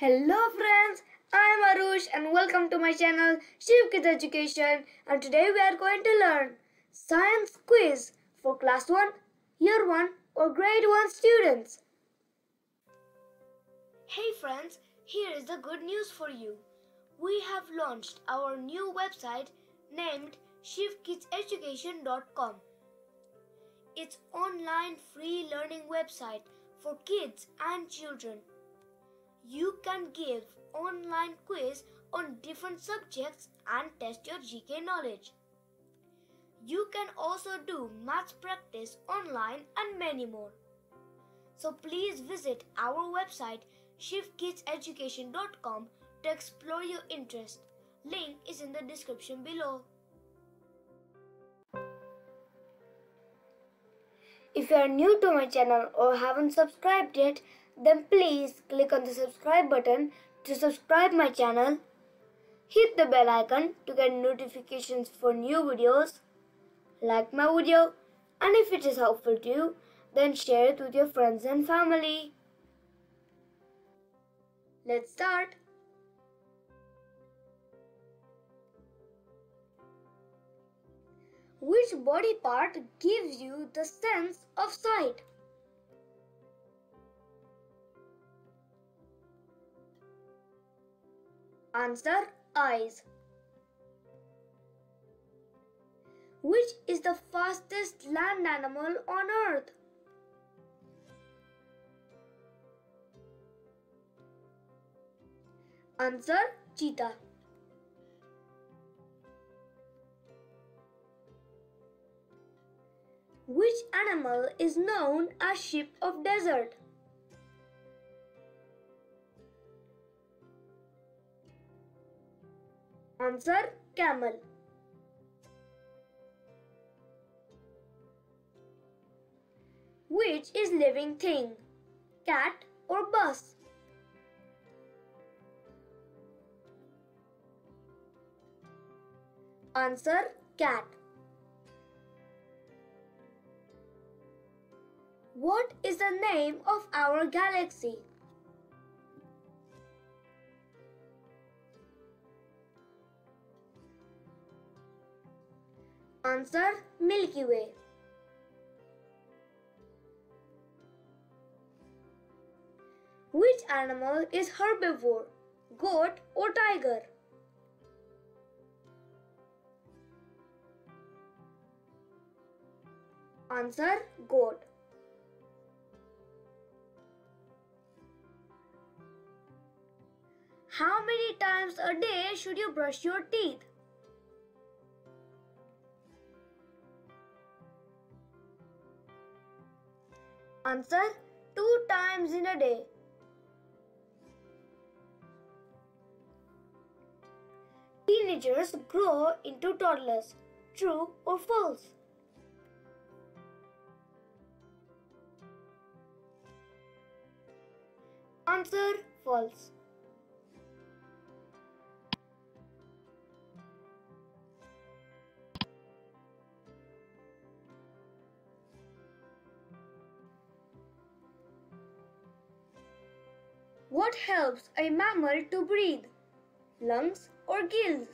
Hello friends, I am Arush and welcome to my channel Shiv Kids Education and today we are going to learn Science Quiz for Class 1, Year 1 or Grade 1 students. Hey friends, here is the good news for you. We have launched our new website named shivkidseducation.com. It's online free learning website for kids and children you can give online quiz on different subjects and test your GK knowledge. You can also do maths practice online and many more. So please visit our website shivkidseducation.com to explore your interest. Link is in the description below. If you are new to my channel or haven't subscribed yet, then please click on the subscribe button to subscribe my channel. Hit the bell icon to get notifications for new videos. Like my video and if it is helpful to you, then share it with your friends and family. Let's start. Which body part gives you the sense of sight? Answer eyes. Which is the fastest land animal on earth? Answer cheetah. Which animal is known as sheep of desert? Answer camel. Which is living thing? Cat or bus? Answer cat. What is the name of our galaxy? Answer Milky Way. Which animal is herbivore? Goat or tiger? Answer Goat. How many times a day should you brush your teeth? Answer two times in a day. Teenagers grow into toddlers. True or false? Answer false. What helps a mammal to breathe? Lungs or gills?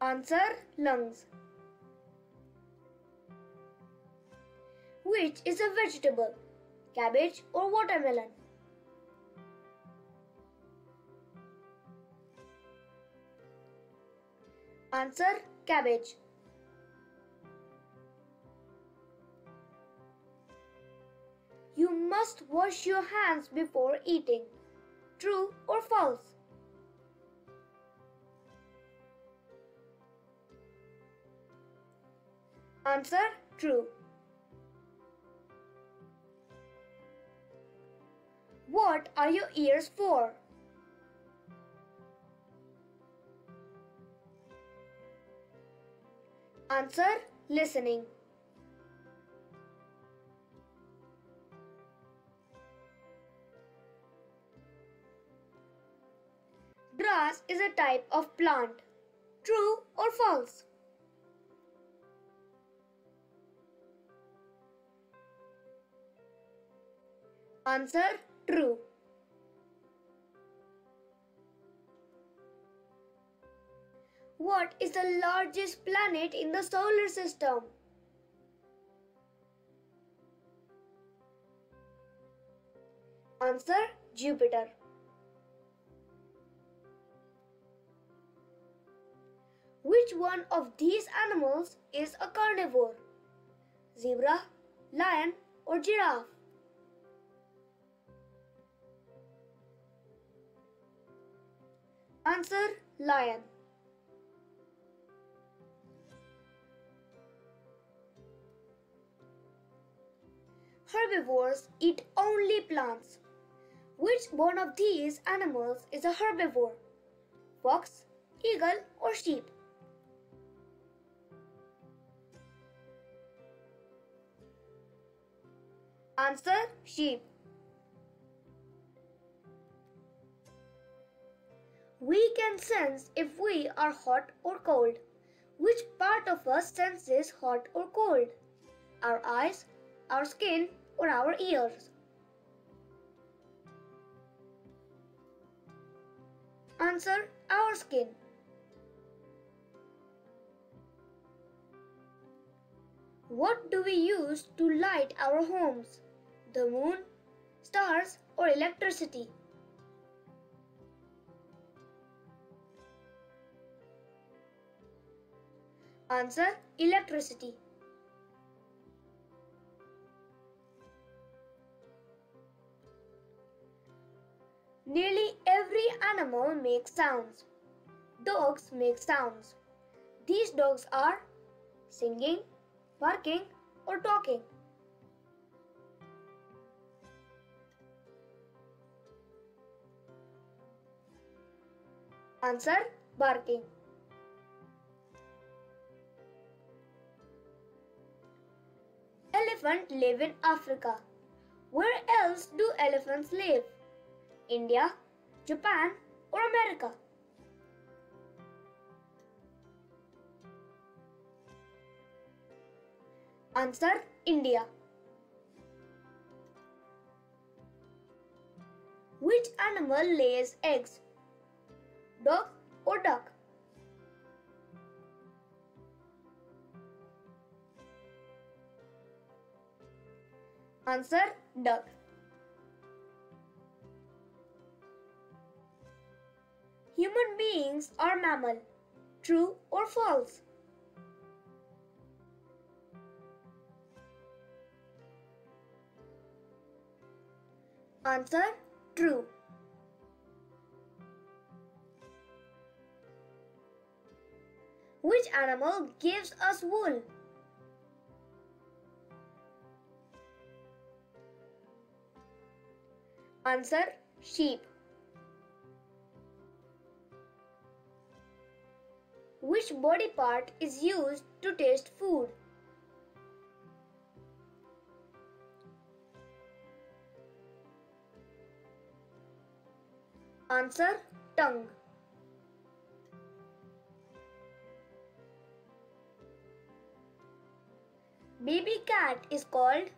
Answer lungs. Which is a vegetable? Cabbage or watermelon? Answer cabbage. Must wash your hands before eating. True or false? Answer true. What are your ears for? Answer listening. Grass is a type of plant. True or false? Answer true. What is the largest planet in the solar system? Answer Jupiter. Which one of these animals is a carnivore? Zebra, lion or giraffe? Answer lion. Herbivores eat only plants. Which one of these animals is a herbivore? Fox, eagle or sheep? Answer sheep. We can sense if we are hot or cold. Which part of us senses hot or cold? Our eyes, our skin or our ears? Answer our skin. What do we use to light our homes? The moon, stars or electricity? Answer electricity. Nearly every animal makes sounds. Dogs make sounds. These dogs are singing, barking, or talking. Answer barking. Elephant live in Africa. Where else do elephants live? India, Japan, or America? Answer India. Which animal lays eggs? Dog or duck? Answer duck. Human beings are mammal. True or false? Answer true. Animal gives us wool? Answer sheep. Which body part is used to taste food? Answer tongue. Baby cat is called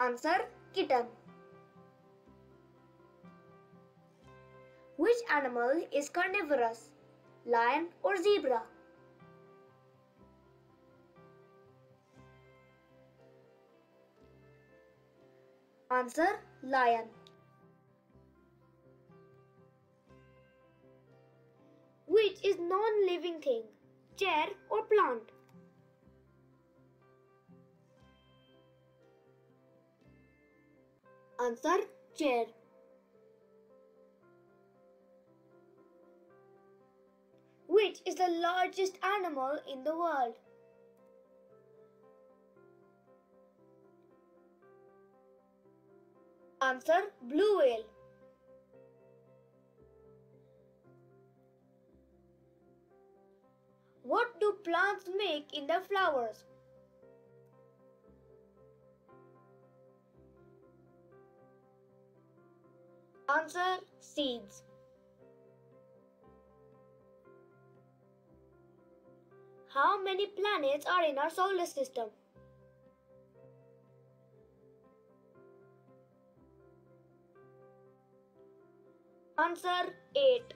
Answer kitten. Which animal is carnivorous? Lion or zebra? Answer lion. Is non-living thing? Chair or plant? Answer chair. Which is the largest animal in the world? Answer blue whale. Plants make in their flowers? Answer seeds. How many planets are in our solar system? Answer 8.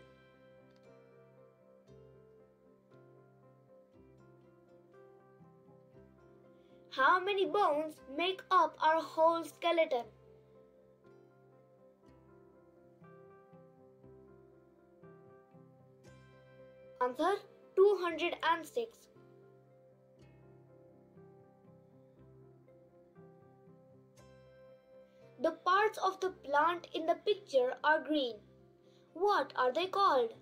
How many bones make up our whole skeleton? Answer 206. The parts of the plant in the picture are green. What are they called?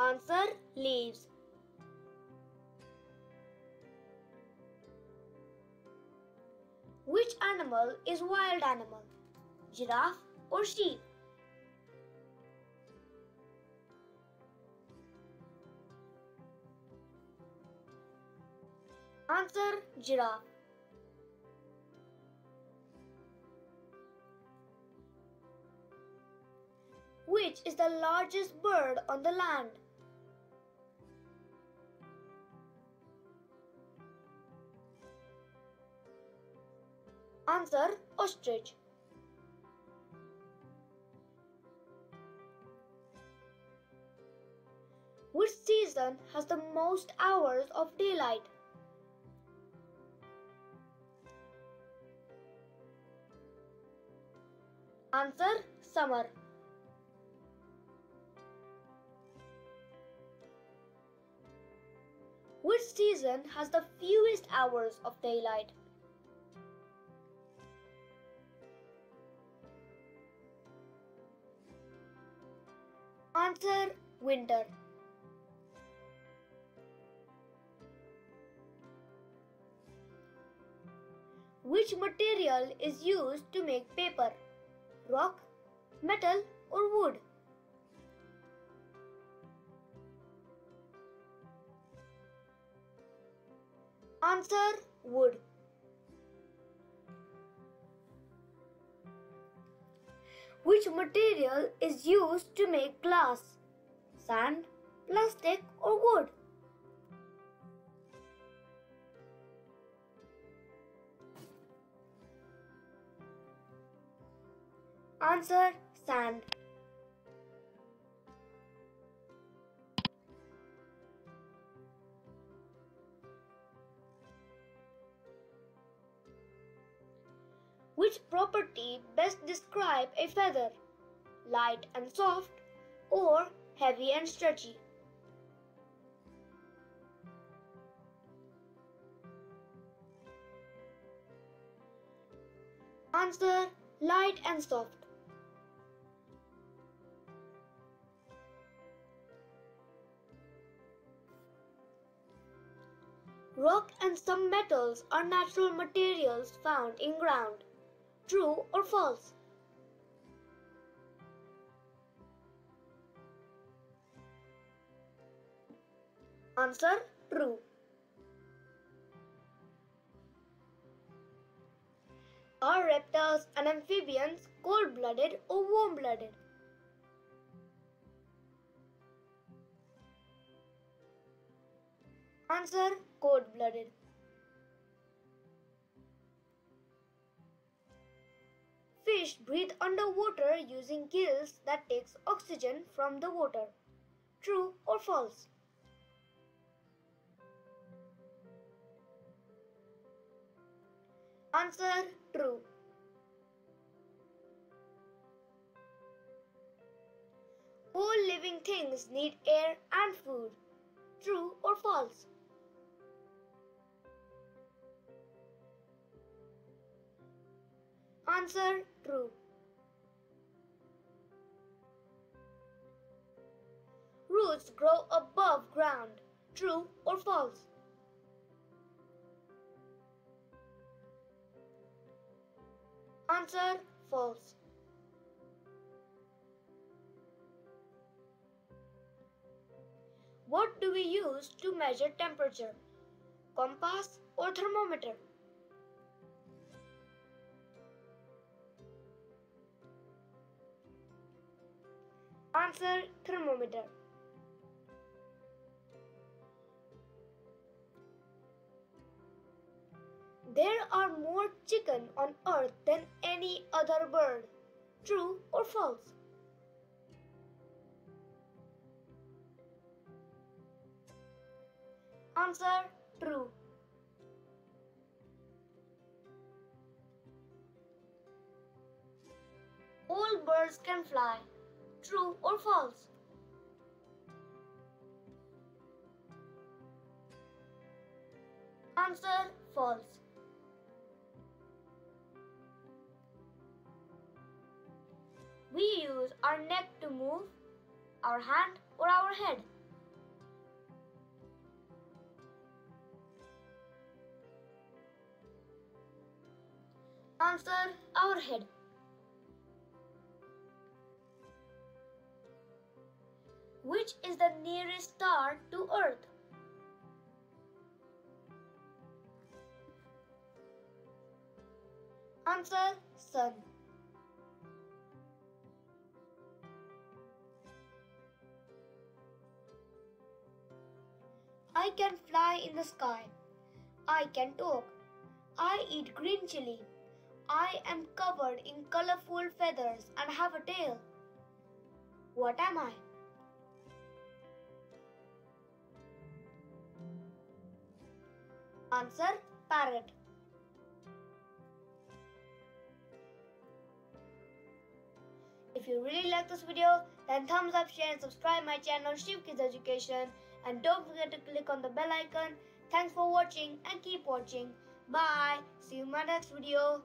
Answer leaves. Which animal is wild animal? Giraffe or sheep? Answer giraffe. Which is the largest bird on the land? Answer ostrich. Which season has the most hours of daylight? Answer summer. Which season has the fewest hours of daylight? Answer winter. Which material is used to make paper? Rock, metal or wood? Answer wood. Which material is used to make glass? Sand, plastic or wood? Answer sand. Which property best describe a feather? Light and soft or heavy and stretchy? Answer light and soft. Rock and some metals are natural materials found in ground. True or false? Answer true. Are reptiles and amphibians cold blooded or warm blooded? Answer cold Fish breathe underwater using gills that takes oxygen from the water. True or false? Answer true. All living things need air and food. True or false? Answer true. Roots grow above ground. True or false? Answer false. What do we use to measure temperature? Compass or thermometer? Answer thermometer. There are more chicken on earth than any other bird. True or false? Answer true. All birds can fly. True or false? Answer false. We use our neck to move, our hand or our head. Answer our head. Which is the nearest star to Earth? Answer Sun. I can fly in the sky. I can talk. I eat green chili. I am covered in colorful feathers and have a tail. What am I? Answer Parrot. If you really like this video, then thumbs up, share and subscribe my channel Shiv Kids Education and don't forget to click on the bell icon. Thanks for watching and keep watching. Bye. See you in my next video.